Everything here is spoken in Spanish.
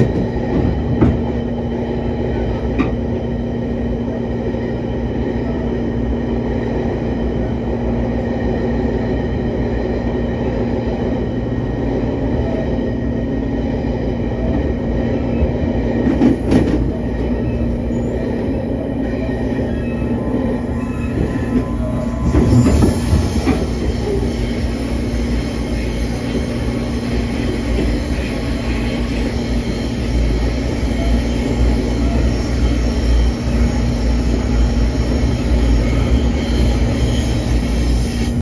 Amén.